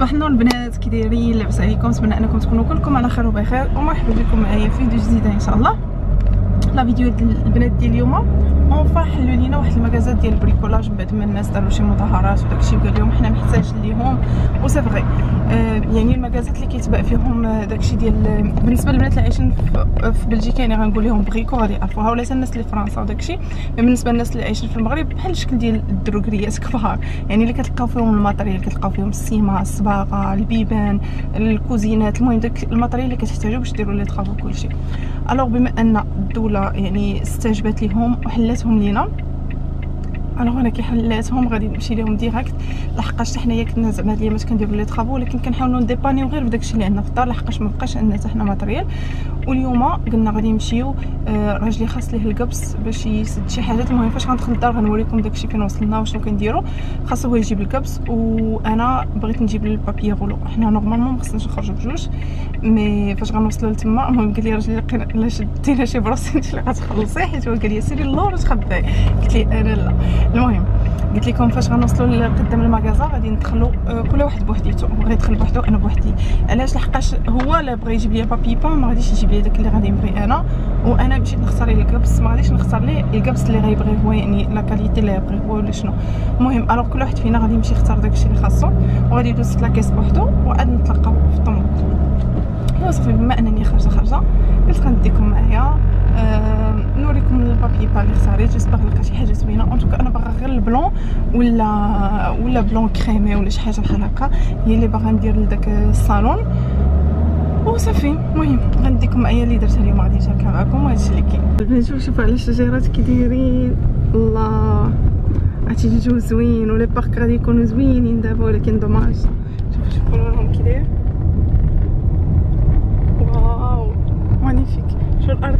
صباح النور البنات كي دايرين لاباس عليكم نتمنى أنكم تكونوا كلكم على خير وبخير ومرحبا بكم معايا في فيديو جديده إن شاء الله. la vidéo البنات ديال اليوم. enfin حلوا لينا واحد المغازات ديال ال bricolage من بعد ما الناس داروا شي مظاهرات وداكشي وقال لهم حنا محتاج ليهم. و c'est vrai آه يعني المغازات اللي كيتباع فيهم داكشي ديال بالنسبة للبنات اللي عايشين في بلجيكا يعني غنقول لهم بريكو غادي يعرفوها. ولا الناس اللي فرنسا وداكشي بالنسبة للناس اللي عايشين في المغرب بحال الشكل ديال الدروكريات كبار يعني اللي كتلقاو فيهم ال matériel كتلقاو فيهم السيما الصباغة البيبان الكوزينات المهم داك ال matériel اللي كتحتاجو باش ديروا les travaux كلشي. alors بما أن الدولة يعني استجابت ليهم وحلاتهم لينا alors أنا كي حلاتهم غادي نمشي لهم direct لحقاش حنايا كنا زعما هاد الايامات كنديروا les travaux ولكن كنحاولوا نديبانيو غير بداكشي اللي عندنا في الدار لحقاش ما بقاش عندنا حتى حنا matériel. واليوم قلنا غادي نمشيو آه راجلي خاص ليه القبس باش يسد شي حاجات. المهم فاش غندخل للدار غنوريكم داكشي فين وصلنا وشنو كنديروا خاصو هو يجيب القبس وأنا بغيت نجيب ال papier rouleau حنا normalement ما خصناش نخرجوا بجوج mais فاش غنوصلوا لتما المهم قال لي راجلي الا شدينا شي procès انت اللي غتخلصي. حيت هو قال لي سيري اللور وتخباي قلت لي أنا لا. المهم قلت لكم فاش غنوصلوا لقدام المغازا غادي ندخلوا آه، كل واحد بوحديتو بغى يدخل بوحدو أنا بوحدي. علاش؟ لحقاش هو لا بغى يجيب لي بابي با ما غاديش يجيب لي داك اللي غادي نبغي أنا. وأنا مشيت نختار الكبس ما غاديش نختار ليه الكبس اللي غيبغي هو يعني la qualité اللي غيبغي هو ولا شنو. المهم alors كل واحد فينا غادي يمشي يختار داكشي اللي خاصو وغادي يدوز la caisse بوحدو وعاد نتلاقاو في الطوموبيل صافي بما أنني خارجه خارجه قلت غنديكم معايا؟ آه با اللي اختاريت j'espère لقيت شي حاجة زوينة. en tout cas أنا باغا غير ال blanc ولا ولا blanc كريمي ولا شي حاجة بحال هكا. هي اللي باغا ندير لداك الصالون. وصافي المهم غنديكم معايا اللي درتها اليوم. غادي نشاركها معكم. وهادشي اللي كاين. البنات شوفوا شوفوا على الشجيرات كي دايرين. الله. عرفتي جو زوين و les parcs غادي يكونوا زوينين دابا ولكن dommage. شوفوا شوفوا لونهم كي داير. واو. magnifique شو الأرض؟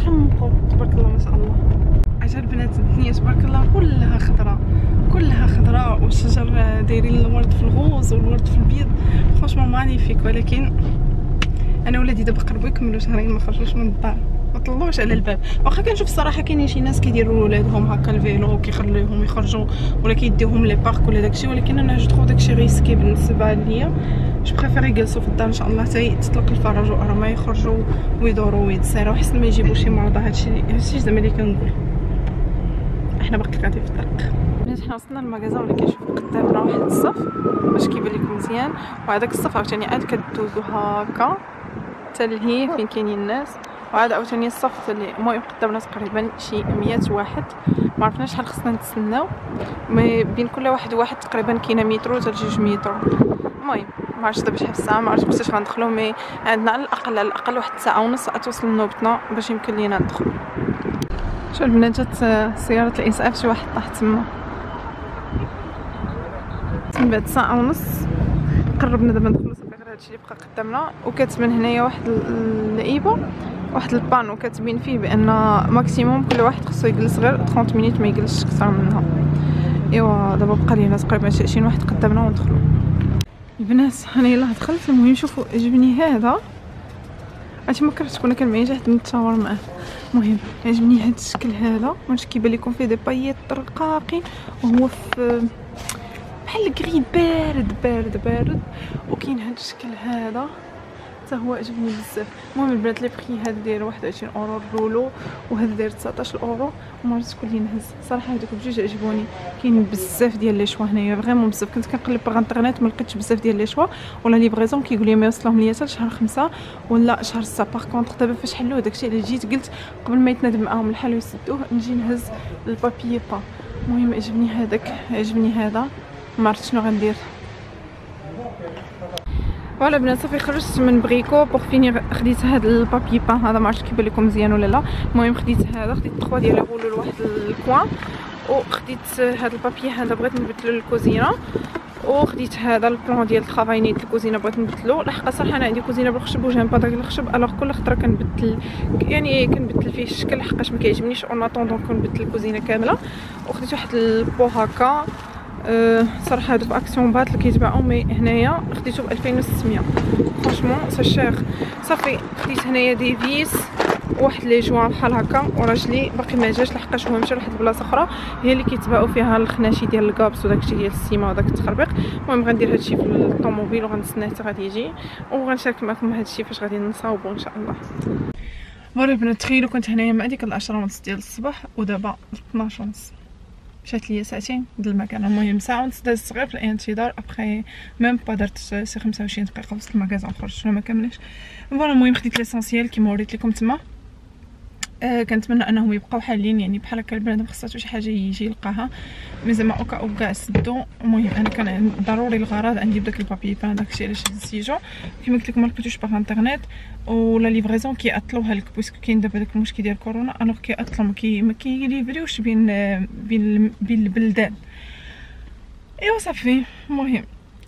كيحمقوا تبارك الله ما شاء الله. عجب البنات الدنيا تبارك الله كلها خضراء. كلها خضراء والشجر دايرين الورد في ال rose والورد في البيض. franchement magnifique ولكن أنا ولادي دابا قربوا يكملوا شهرين ما خرجوش من الدار. طلعوش على الباب. واخا كنشوف الصراحة كاينين شي ناس كيديروا ولادهم هكا ال vélo وكيخليوهم يخرجوا ولا كيديوهم les parcs ولا داكشي ولكن أنا je trouve داكشي risqué بالنسبة ليا. je préfère يجلسوا في الدار إن شاء الله حتى تطلق الفرج ما يخرجوا ويدوروا ويتساروا حسن ما يجيبوا شي مرضى هادشي هادشي زعما اللي كنقول. إحنا باقي قاعدين في الطريق. بنات حنا وصلنا لل magasin ولكن شوفوا قدامنا واحد الصف باش كيبان لكم مزيان. وهذاك الصف عاوتاني عاد كدوزو هكا. حتى لهيه فين كاينين الناس. وهذا عاوتاني الصف اللي المهم قدامنا تقريبا شي 100 واحد. ما عرفناش شحال خصنا نتسناو. بين كل واحد وواحد تقريبا كاينة مترو حتى لجوج مترو. المهم ما عرفتش دابا شحال الساعة ما عرفتش كيفاش غندخلو مي عندنا على الأقل على الأقل واحد الساعة ونص توصل نوبتنا باش يمكن لينا ندخلو شوف البنات جات سيارة الاسعاف شي واحد طاح تما. من بعد ساعة ونص قربنا دابا ندخلو صافي غير هادشي اللي بقى قدامنا. وكتبان هنايا واحد اللعيبة. واحد ال panneau كاتبين فيه بأن maximum كل واحد خصو يجلس غير 30 minutes ما يجلسش أكثر منها. إيوا دابا بقى لينا تقريبا شي 20 واحد قدامنا وندخلو. البنات أنا يلاه دخلت المهم شوفوا؟ عجبني هذا. عرفتي ما كرهت كنا معايا جهد نتصور معاه. المهم عجبني هذا الشكل هذا. واش كيبان لكم فيه des paillettes رقاقين وهو في بحال gris بارد بارد بارد. وكاين هذا الشكل هذا. حتى هو عجبني بزاف. المهم البنات les prix هذا داير 21 أورو ال rouleau وهذا داير 19 اورو وما عرفتش شكون نهز. صراحة هذوك بجوج عجبوني. كاين بزاف ديال les choix هنايا vraiment بزاف. كنت كنقلب في الانترنت ما لقيتش بزاف ديال les choix. ولا les livraisons كيقول لي ما يوصلهم ليا حتى شهر خمسة. ولا شهر ستة par contre دابا فاش حلوا داكشي اللي جيت قلت قبل ما يتنادم معاهم الحال ويسدوه نجي نهز البابي با المهم عجبني هذاك عجبني هذا. ما عرفت شنو غندير. voilà بنات صافي خرجت من Brico pour finir خديت هاد ال papier peint هذا ما عرفتش كيبان لكم مزيان ولا لا. المهم خديت هذا خديت 3 ديال ال rouleau لواحد ال coin وخديت هاد ال papier هذا بغيت نبدلو للكوزينه وخديت هذا ال plan ديال ال travail نيت الكوزينة بغيت نبدلو. لحق صراحة أنا عندي كوزينة بالخشب و j'aime pas داك الخشب alors كل خطرة كنبدل يعني كنبدل فيه الشكل لحقاش ما كيعجبنيش. en attendant كنبدل الكوزينة كاملة. وخديت واحد ال pot هكا أه صراحة هادو في اكسيون بات اللي كيتباعو mais هنايا خديتو ب 2600 franchement c'est cher صافي خديت هنايا des vis واحد les joints بحال هكا وراجلي باقي ما جاش لحقاش هو مشى لواحد البلاصة أخرى. هي اللي كيتباعوا فيها الخناشي ديال الكابس وداكشي ديال ال ciment وداك التخربيق. المهم غندير هادشي في الطوموبيل وغنستناه حتى غادي يجي. وغنشارك معكم هادشي فاش غادي نصاوبو إن شاء الله. voilà البنات تخيلوا كنت هنايا مع ديك العشرة ونص ديال الصباح ودابا 12 ونص مشات ليا ساعتين د المكان المهم ساعة ونص داز صغير في الانتظار. après même pas درت شي 25 دقيقة وسط ال magasin خرجت ما كملش. voilà المهم خديت l'essentiel كيما وريت لكم تما. آه كنتمنى أنهم يبقاو حالين يعني بحال هكا البنادم خصاتو شي حاجة يجي يلقاها. mais زعما au cas où كاع سدو. المهم أنا كان ضروري الغرض عندي بداك ال papier peint داكشي علاش السيجو كيما قلت لكم ما لقيتوش par internet ولا les livraisons كيعطلوها لك puisque كاين دابا داك المشكل ديال كورونا. alors كيعطلوا ما كي ما كيليفريوش بين بين بين البلدان. إيوا صافي. المهم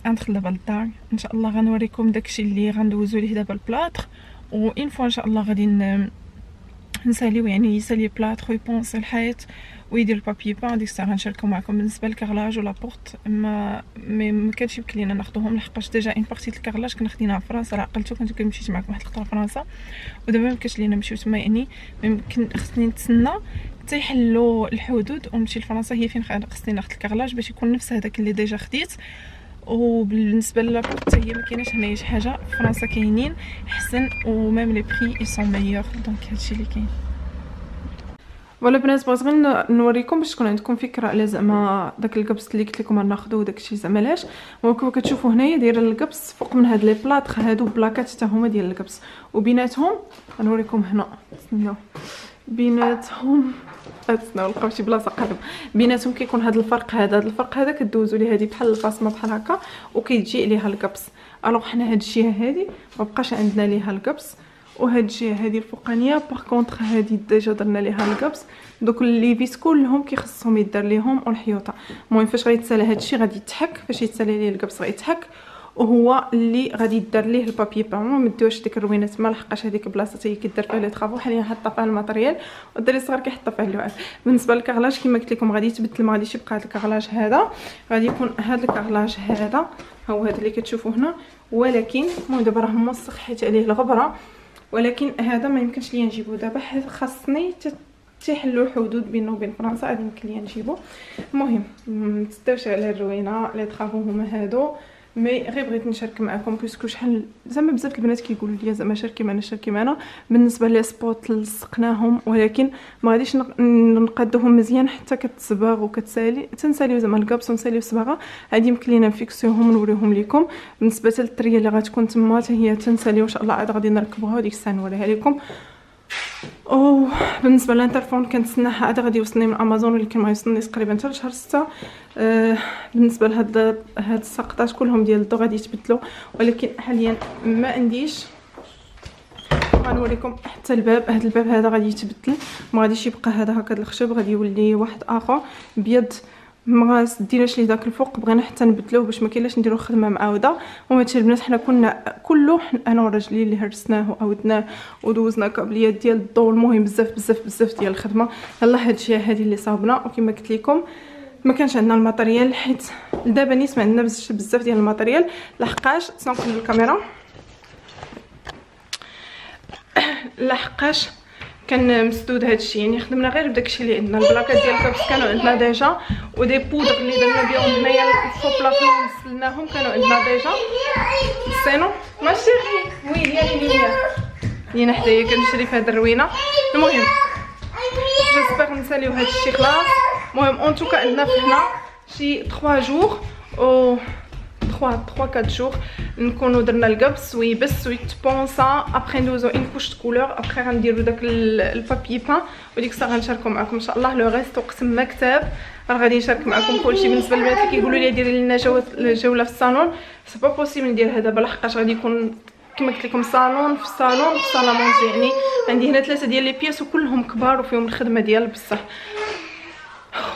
غندخل دابا للدار. إن شاء الله غنوريكم داكشي اللي غندوزو ليه دابا ال plâtre و une fois إن شاء الله غادي نساليو يعني يسالي plâtre ويبونسي الحيط ويدير ال papier peint ديك الساعة غنشاركو معكم بالنسبة لل carrelage و la porte ما ما, ما كانش يمكن لينا ناخذوهم لحقاش déjà une partie ال carrelage كنا خديناها في فرنسا. عقلتو كنت مشيت معكم واحد الخطره فرنسا. ودابا ما كانش لينا نمشيو تما يعني. يمكن خصني نتسنى حتى يحلوا الحدود. ونمشي لفرنسا. هي فين خصني ناخذ ال carrelage باش يكون نفس هذاك اللي déjà خديت. وبالنسبة la porte هي ما كايناش هنايا شي حاجة. فرنسا كاينين حسن و même les prix ils sont meilleurs donc هادشي اللي كاين. ولا بنات بغيت غير نوريكم باش تكون عندكم فكرة على زعما داك القبس اللي قلت لكم غناخذو داكشي زعما علاش. وكما كتشوفوا هنايا دايره القبس فوق من هاد les plaques هادو بلاكات حتى هما ديال القبس. وبيناتهم غنوريكم هنا. تسناو بيناتهم. تسناو لقاو شي بلاصة قادم. بيناتهم كيكون هاد الفرق هذا. هاد الفرق هذا كدوزو ليه هادي بحال البصمه بحال هكا وكيجي عليها القبس. alors حنا هاد الجهه هادي ما بقاش عندنا ليها القبس. وهاد الجهه هادي الفوقانية par contre هادي déjà درنا ليها القبس. دوك les vis كلهم كيخصهم يدار ليهم والحيوطة. المهم فاش غيتسالى هادشي غادي يتحك. فاش يتسالى ليه القبس غيتحك. وهو اللي غادي يدار ليه البابي بان ما مديوش ديك الروينه تما لحقاش هذيك البلاصة هي كدار فيها لي طرافو حاليا حاطة فيها الماتريال والدري الصغير كيحط فيها اللوعات بالنسبة للكارلاج كما قلت لكم غادي يتبدل ما غاديش يبقى هذا الكارلاج هذا. غادي يكون هذا الكارلاج هذا هو هذا اللي كتشوفوا هنا. ولكن المهم دابا راه موسخ حيت عليه الغبرة. ولكن هذا ما يمكنش ليا نجيبو. دابا خاصني تيحلوا الحدود بينه وبين فرنسا غادي يمكن ليا نجيبو. المهم متستاوش على الروينة les travaux هما هادو. mais غير بغيت نشارك معكم puisque شحال زعما بزاف البنات كيقولوا لي زعما شاركي معنا شاركي معنا. بالنسبة les spots لصقناهم ولكن ما غاديش نقادوهم مزيان حتى كتصبغ وكتسالي. تنساليو زعما الكابس ونساليو الصباغة. هادي يمكن لينا نفيكسيوهم ونوريهم لكم بالنسبة للطريه اللي غتكون تما حتى هي تنساليو إن شاء الله عاد غادي نركبوها وديك الساعة نوريها لكم أو بالنسبة للانترفون كنتسناه عاد غادي يوصلني من أمازون ولكن ما يوصلني تقريبا حتى لشهر 6 آه بالنسبة لهاد هاد الساقطات كلهم ديال الضو غادي يتبدلوا. ولكن حاليا ما عنديش. غنوريكم حتى الباب. هاد الباب هذا غادي يتبدل. ما غاديش يبقى هذا هكا الخشب غادي يولي واحد آخر. بيض ما ديناش ليه داك الفوق بغينا حتى نبدلوه باش ما كاينلاش نديرو خدمة معاودة. وهادشي البنات حنا كنا كله أنا وراجلي اللي هرسناه وعاودناه ودوزنا كابليات ديال الضو المهم بزاف بزاف بزاف ديال الخدمة. يلا هادشي هادي اللي صابنا وكما قلت لكم ما كانش عندنا ال matériel حيت دابا نيت عندنا بزاف ديال ال matériel. لحقاش تنقل الكاميرا. لحقاش كان مسدود هادشي يعني خدمنا غير بداكشي اللي عندنا البلاكات ديال الكبس كانوا عندنا déjà و des poutres اللي درنا بهم هنايا ال faux plafond وصلناهم كانوا عندنا déjà. sinon؟ ماشي. وي ديالي ليا لينا حدايا كنشري في هاد الروينة. المهم j'espère نساليو هادشي خلاص. المهم en tout cas عندنا في هنا شي 3 jours و 3 3 4 جور نكونوا درنا الكبس ويبس ويتبونسا après ندوزو une couche couleur après غنديرو داك ال papier peint وديك الساعة غنشاركو معكم ان شاء الله le reste وقسم مكتب راه غادي نشارك معكم كلشي بالنسبة للبنات اللي كيقولوا لي ديري لنا جوله في الصالون c'est pas possible ندير هذا بلحقاش غادي يكون كما قلت لكم صالون في الصالون في salle à manger يعني عندي هنا ثلاثة ديال les pièces وكلهم كبار وفيهم الخدمه ديال بصح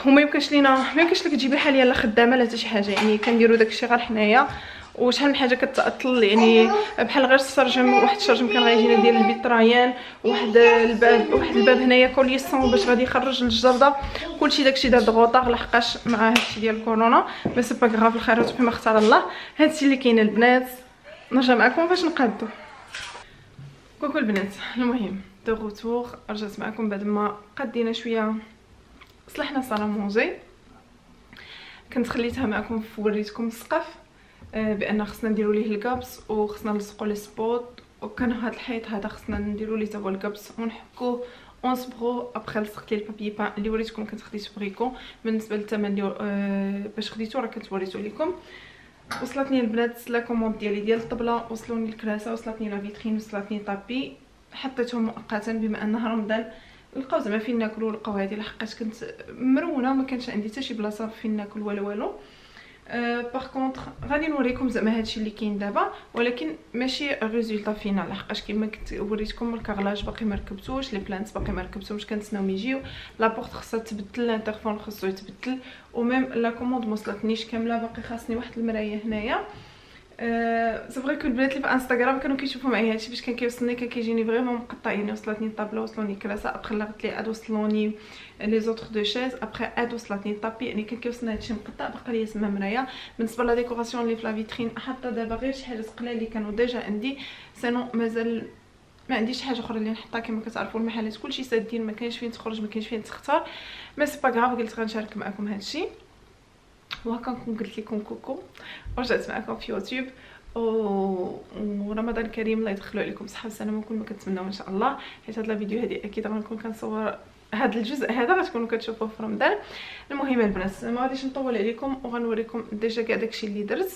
وما يمكنش لينا ما يمكنش لك تجيبي حاليا لا خدامة لا حتى شي حاجة. يعني كنديروا داكشي غير حنايا. وشحال من حاجة كتعطل يعني بحال غير السرجم واحد السرجم كان غيجينا ديال البيطريان واحد الباب واحد الباب هنايا coulissant باش غادي يخرج الجرده كلشي داكشي دار du retard لحقاش مع هادشي ديال كورونا. mais c'est pas grave الخيرات بما اختار الله. هادشي اللي كاين البنات نرجع معكم باش نقادو. coucou البنات المهم de retour رجعت معكم بعد ما قدينا شوية. صلحنا salle à manger. كنت خليتها معكم وريتكم السقف آه بأن خصنا نديرو ليه الكابس وخصنا نلصقو les spots. وكان هاد الحيط هذا خصنا نديرو ليه هو الكابس ونحكوه اونصبغو أبخي لصقت لي ال papier peint اللي وريتكم كنت خديت vrai que بالنسبة للثمن اللي آه باش خديتو راه كنت وريتو لكم وصلتني البنات la commande ديالي ديال الطبلة. وصلوني الكراسة وصلتني la vitrine وصلتني tapis. حطيتهم مؤقتا بما انها رمضان لقاو زعما فين ناكلو لقاو هادي لحقاش كنت مرونة وما كانش عندي حتى شي بلاصة فين ناكل ولا والو. par contre غادي نوريكم زعما هادشي اللي كاين دابا ولكن ماشي résultat final لحقاش كيما كنت وريتكم ال carrelage باقي ما ركبتوش les plinthes باقي ما ركبتهمش يجيو. la porte خصها تبدل الانترفون خصو يتبدل و même la commande ما وصلتنيش كاملة. باقي خاصني واحد المراية هنايا. c'est vrai que البنات اللي في انستغرام كانوا كيشوفوا معايا هادشي باش كان كيوصلني كان كيجيني vraiment مقطع يعني وصلتني الطابله وصلوني كراسه أبخي لغت لي أد وصلوني les autres deux chaises après أد وصلتني tapis يعني كان كيوصلني هادشي مقطع باقي ليا سما مرايا. بالنسبة la décoration اللي في la vitrine حتى دابا غير شي حاجة قليل اللي كانوا déjà عندي sinon مازال ما عنديش حاجة أخرى اللي نحطها كما كتعرفوا المحلات كلشي سادين ما كاينش فين تخرج ما كاينش فين تختار. mais c'est pas grave قلت غنشارك معكم هادشي. وهكا قلت لكم coucou ورجعت معكم في يوتيوب ورمضان كريم الله يدخلوا عليكم صحه وسلامه وكل ما كنتمناو ان شاء الله حيت هاد الفيديو هادي أكيد غنكون كنصور هذا الجزء هذا غتكونوا كتشوفوه في رمضان المهم البنات ما غاديش نطول عليكم وغنوريكم déjà كاع داكشي اللي درت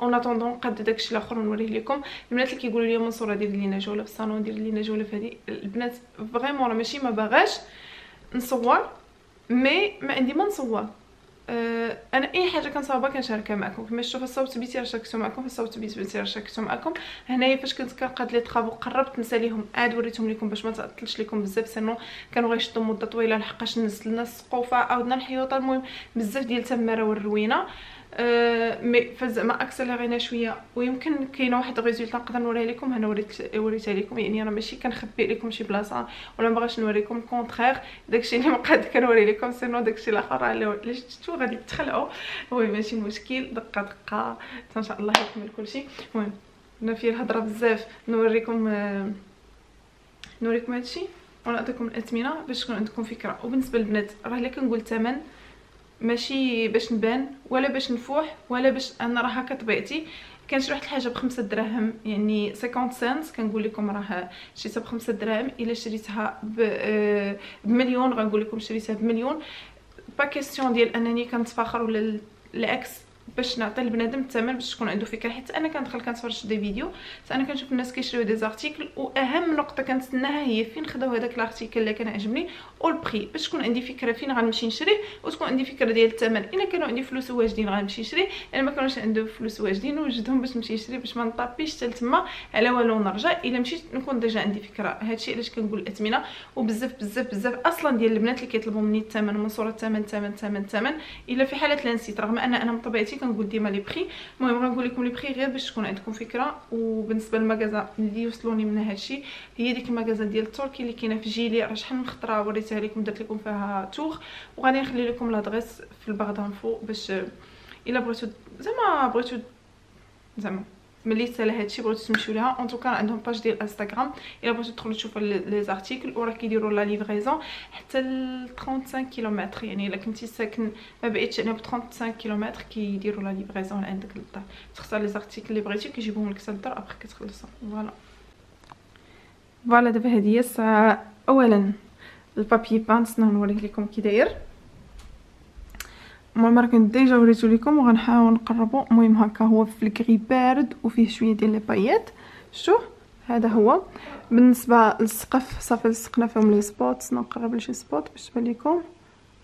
en attendant قد داكشي الآخر نوريه لكم البنات اللي كيقولوا لي منصوره دير لينا جوله في الصالون دير لينا جوله في هذه البنات vraiment ماشي ما باغاش نصور mais ما عندي ما نصور أنا اي حاجة كنصاوبها كنشاركها معكم كما شفتوا في ال suite بيتي راه شاركتو معكم في ال suite بيتي راه شاركتو معكم هنايا فاش كنت كنقاد les travaux قربت نساليهم عاد وريتهم لكم باش ما تعطلش لكم بزاف. sinon كانوا غيشدوا مدة طويلة لحقاش نزلنا السقوفه عاودنا الحيوطه المهم بزاف ديال التمارة والروينة. أه mais فزعما accélér ينا شوية. ويمكن كاينة واحد ال résultat نقدر نوريها لكم. أنا وريت وريتها لكم. يعني أنا ماشي كنخبي لكم شي بلاصة ولا مبغاش نوريكم contraire داكشي اللي مقاد كنوري لكم. sinon داكشي الآخر اللي شفتو غادي تخلعوا المهم ماشي مشكل. دقة دقة. إن شاء الله يكمل كلشي المهم أنا في الهضرة بزاف. نوريكم أه نوريكم هادشي. ونعطيكم الأثمنة باش تكون عندكم فكرة. وبالنسبة للبنات راه إلا كنقول الثمن ماشي باش نبان ولا باش نفوح ولا باش أنا راه هكا طبيعتي. كانت واحد الحاجة بخمسة دراهم يعني 50 سنت كنقول لكم راه شريتها بخمسة دراهم. إلا شريتها بمليون غنقول لكم شريتها بمليون. pas question ديال أنني كنتفاخر ولا العكس باش نعطي لبنادم الثمن باش تكون عنده فكرة حيت أنا كندخل كنتفرج des vidéos أنا كنشوف الناس كيشريو des articles وأهم نقطة كنتسناها هي فين خداو هذاك ال article اللي كان عجبني و le prix باش تكون عندي فكرة فين غنمشي نشريه وتكون عندي فكرة ديال الثمن. إلا كانوا عندي فلوس واجدين غنمشي نشري إلا ما كانوش عنده فلوس واجدين نوجدهم باش نمشي نشري باش ما نطابيش حتى تما على والو نرجع إلا مشيت نكون déjà عندي فكرة. هادشي علاش كنقول الاثمنه وبزاف بزاف بزاف أصلا ديال البنات اللي كيطلبوا مني الثمن من صورة الثمن الثمن الثمن الثمن إلا في حالة لا نسيت رغم ان أنا من طبيعتي كنقول ديما les prix المهم غنقول لكم les prix غير باش تكون عندكم فكرة. وبالنسبة للمغازا اللي وصلوني من هادشي هي ديك المغازا ديال التركي اللي كاينة في جيلي راه شحال من خطرة وريتها لكم درت لكم فيها tour وغادي نخلي لكم l'adresse في ال barre d'info باش إلا بغيتو زعما بغيتو زعما. ملي تسالى هادشي بغيتو تمشيو لها. en tout cas عندهم page ديال انستغرام إلا بغيتو تدخلوا تشوفوا les articles وراه كيديروا la livraison حتى ل 35 كيلومتر يعني إلا كنتي ساكن ما بعيدش أنا ب 35 كيلومتر كيديروا la livraison عندك للدار. تختار les articles اللي بغيتي كيجيبوهم لك حتى للدار ابخي كتخلصهم. voilà voilà دابا هذه هي اولا ال papier peint نستنى نوريه لكم كي داير؟ المره كنت déjà وريتو لكم وغنحاول نقربو. المهم هكا هو في ال gris بارد وفيه شوية ديال les paillettes. شوف هذا هو. بالنسبة للسقف صافي لصقنا فيهم les spots. نقرب لشي spot باش تبان لكم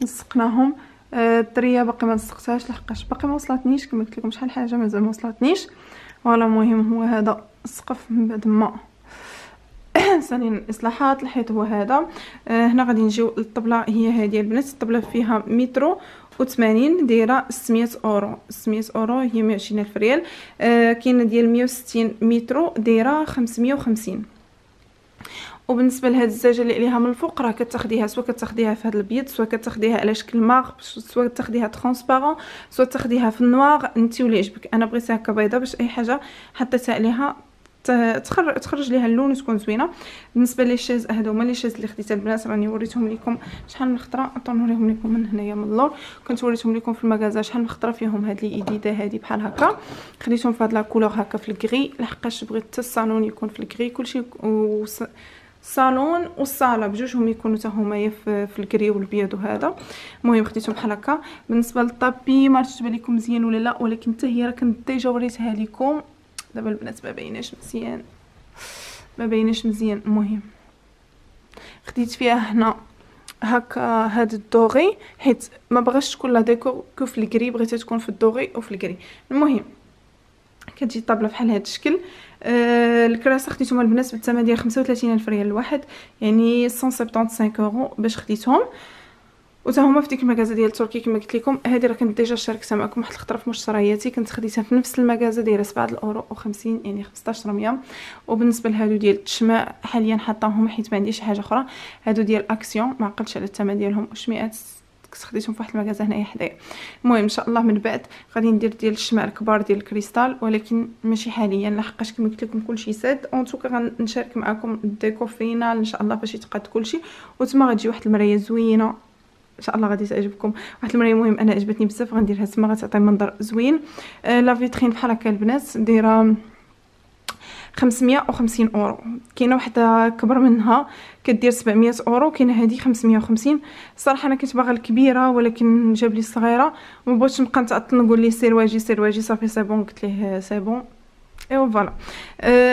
لصقناهم الطرية آه باقي ما لصقتهاش لحقاش باقي ما وصلتنيش. كما قلت لكم شحال حاجة مازال ما وصلتنيش. voilà المهم هو هذا السقف من بعد ما. ثانيا الاصلاحات الحيط هو هذا. آه هنا غادي نجيو للطبلة. هي هذه البنات الطبلة فيها مترو. و80 دايره 600 أورو. 600 أورو هي 120 ألف ريال. آه كاينة ديال 160 مترو دايره 550 وبالنسبة لهاد الزجاجة اللي عليها من الفوق راه كتاخديها سواء كتاخديها في هذا البيض سواء كتاخديها على شكل ماغ سواء كتاخديها transparent سواء تاخديها في ال noir. انت واللي يعجبك. أنا بغيتها هكا بيضاء باش أي حاجة حطيتها عليها. تخرج ليها اللون وتكون زوينة. بالنسبة les chaises هادو هما les chaises اللي خديت البنات راني وريتهم لكم شحال من خطره نوريهم لكم من هنايا من اللور. كنت وريتهم لكم في المغازة شحال من خطره فيهم هاد لي إيديدة هادي بحال هكا. خديتهم في هاد la couleur هكا في ال gris لحقاش بغيت حتى الصالون يكون في ال gris كلشي الصالون والصاله بجوجهم يكونوا حتى هما في ال gris والبيض وهذا. المهم خديتهم بحال هكا. بالنسبة لل tapis ما عرفتش تبان لكم مزيان ولا لا ولكن حتى هي راه كنت déjà وريتها لكم دابا البنات ما بايناش مزيان. ما بايناش مزيان. المهم خديت فيها هنا. هكا هاد ال doré. حيت ما بغاش تكون la déco كلو في ال gris بغيتها تكون في ال doré وفي ال gris. المهم كتجي الطابلة بحال هاد الشكل. آه الكراسة خديتهم البنات بالثمن ديال 35 ألف ريال الواحد يعني 175 اورو باش خديتهم. وتا هما في ديك المغازة ديال تركي كما قلت لكم هذه راه كنت déjà شاركتها معكم واحد الخطرة في مشترياتي. كنت خديتها في نفس المغازة دايرة 7 الأورو و50 يعني 15 رمية. وبالنسبة لهادو ديال التشماع حاليا حاطاهم حيت ما عنديش حاجة أخرى. هادو ديال أكسيون ما عقلتش على الثمن ديالهم. واش 100 كنت خديتهم في واحد المغازة هنايا حدايا. المهم إن شاء الله من بعد غادي ندير ديال الشمع الكبار ديال الكريستال. ولكن ماشي حاليا لحقاش كما قلت لكم كلشي ساد en tout cas غنشارك معكم ال décor final إن شاء الله باش يتقاد كلشي. وتما غتجي واحد المرايه زوينة. إن شاء الله غادي تعجبكم. واحد المرايه مهم أنا عجبتني بزاف غنديرها تما غتعطي منظر زوين. آه la vitrine بحال هكا البنات دايرة 550 أورو. كاينة وحدة كبر منها كدير 700 أورو كاينة هذه 550 الصراحه أنا كنت باغا الكبيرة ولكن جاب لي الصغيرة. ما بغيتش نبقى نتعطل نقول ليه سير واجي سير واجي صافي c'est bon قلت ليه c'est bon. ايوا voilà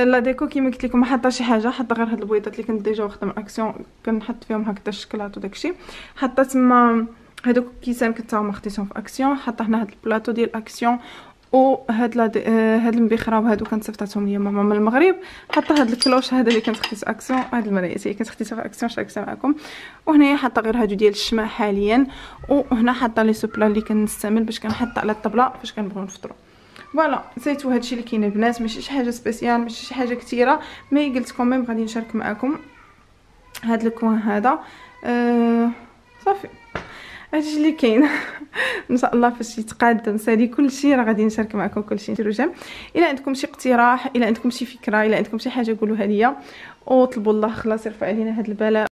la déco كيما قلت لكم ما شي حاجة حاطه غير هاد البويضات اللي كنت déjà واخدة اكسيون كنحط فيهم هكذا الشكلاط وداكشي حاطه تما هادوك كيسان كنت هما خديتهم في اكسيون حاطه هنا هاد البلاطو ديال اكسيون وهاد la آه، هاد المبخره وهادو كنت صيفطاتهم ليا ماما من المغرب. حاطه هاد ال cloche هذا اللي كنت خديت اكسيون هاد المرايات اللي كنت خديتها في اكسيون شاركتها معكم وهنايا حاطه غير هادو ديال الشمع حاليا. وهنا حاطه les sous-plats اللي كنستعمل باش كنحط على الطبلة فاش كنبغيو نفطروا voilà نسيتو هادشي اللي كاين البنات ماشي شي حاجة spécial ماشي شي حاجة كثيره mais قلت quand même غادي نشارك معكم هاد ال coin هذا. أه صافي. هادشي اللي كاين. إن شاء الله فاش يتقاد نسالي كلشي راه غادي نشارك معكم كلشي نديرو j'aime إلا عندكم شي اقتراح إلا عندكم شي فكرة إلا عندكم شي حاجة قولوها ليا. وطلبوا الله خلاص يرفع علينا هاد البلاء.